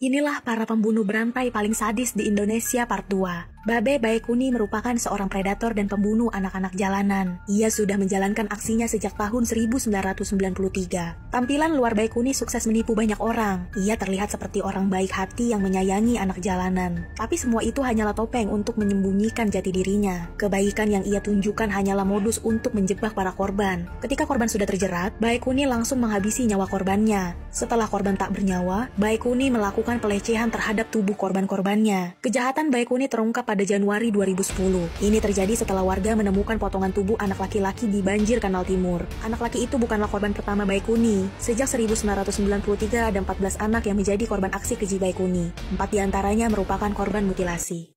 Inilah para pembunuh berantai paling sadis di Indonesia part 2. Babe Baekuni merupakan seorang predator dan pembunuh anak-anak jalanan. Ia sudah menjalankan aksinya sejak tahun 1993. Tampilan luar Baekuni sukses menipu banyak orang. Ia terlihat seperti orang baik hati yang menyayangi anak jalanan. Tapi semua itu hanyalah topeng untuk menyembunyikan jati dirinya. Kebaikan yang ia tunjukkan hanyalah modus untuk menjebak para korban. Ketika korban sudah terjerat, Baekuni langsung menghabisi nyawa korbannya. Setelah korban tak bernyawa, Baekuni melakukan pelecehan terhadap tubuh korban-korbannya. Kejahatan Baekuni terungkap pada Januari 2010. Ini terjadi setelah warga menemukan potongan tubuh anak laki-laki di banjir Kanal Timur. Anak laki itu bukanlah korban pertama Baikuni. Sejak 1993 ada 14 anak yang menjadi korban aksi keji Baikuni. Empat di antaranya merupakan korban mutilasi.